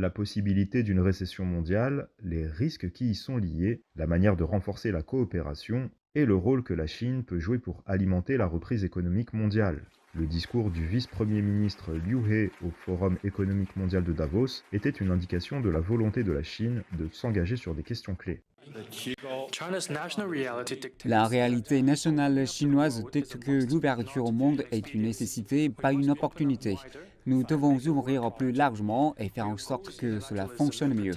la possibilité d'une récession mondiale, les risques qui y sont liés, la manière de renforcer la coopération et le rôle que la Chine peut jouer pour alimenter la reprise économique mondiale. Le discours du vice-premier ministre Liu He au Forum économique mondial de Davos était une indication de la volonté de la Chine de s'engager sur des questions clés. La réalité nationale chinoise dicte que l'ouverture au monde est une nécessité, pas une opportunité. Nous devons ouvrir plus largement et faire en sorte que cela fonctionne mieux.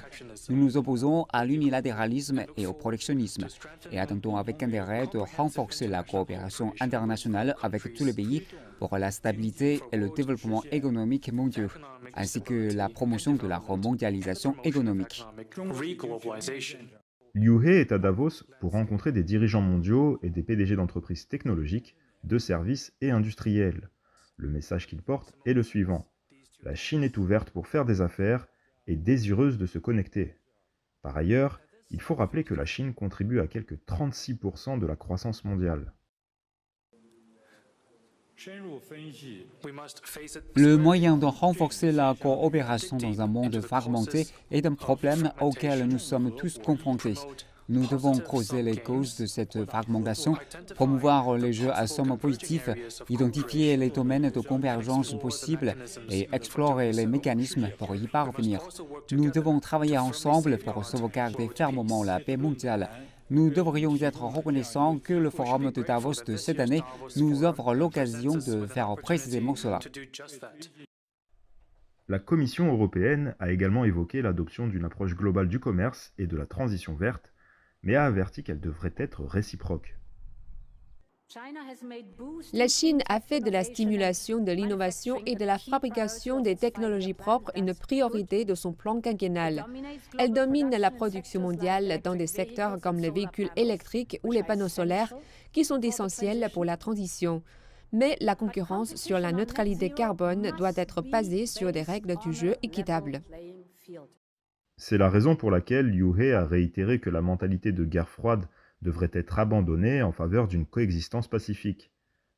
Nous nous opposons à l'unilatéralisme et au protectionnisme et attendons avec intérêt de renforcer la coopération internationale avec tous les pays pour la stabilité et le développement économique mondial, ainsi que la promotion de la remondialisation économique. Liu He est à Davos pour rencontrer des dirigeants mondiaux et des PDG d'entreprises technologiques, de services et industriels. Le message qu'il porte est le suivant. La Chine est ouverte pour faire des affaires et désireuse de se connecter. Par ailleurs, il faut rappeler que la Chine contribue à quelques 36% de la croissance mondiale. Le moyen de renforcer la coopération dans un monde fragmenté est un problème auquel nous sommes tous confrontés. Nous devons creuser les causes de cette fragmentation, promouvoir les jeux à somme positive, identifier les domaines de convergence possibles et explorer les mécanismes pour y parvenir. Nous devons travailler ensemble pour sauvegarder fermement la paix mondiale. Nous devrions être reconnaissants que le forum de Davos de cette année nous offre l'occasion de faire précisément cela. La Commission européenne a également évoqué l'adoption d'une approche globale du commerce et de la transition verte mais a averti qu'elle devrait être réciproque. La Chine a fait de la stimulation de l'innovation et de la fabrication des technologies propres une priorité de son plan quinquennal. Elle domine la production mondiale dans des secteurs comme les véhicules électriques ou les panneaux solaires, qui sont essentiels pour la transition. Mais la concurrence sur la neutralité carbone doit être basée sur des règles du jeu équitables. C'est la raison pour laquelle Liu He a réitéré que la mentalité de guerre froide devrait être abandonnée en faveur d'une coexistence pacifique.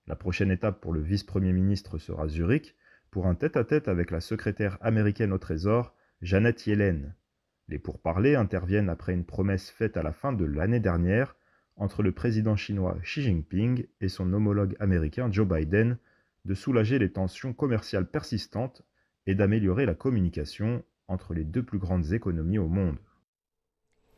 La prochaine étape pour le vice-premier ministre sera Zurich, pour un tête-à-tête avec la secrétaire américaine au Trésor, Janet Yellen. Les pourparlers interviennent après une promesse faite à la fin de l'année dernière entre le président chinois Xi Jinping et son homologue américain Joe Biden de soulager les tensions commerciales persistantes et d'améliorer la communication entre les deux plus grandes économies au monde.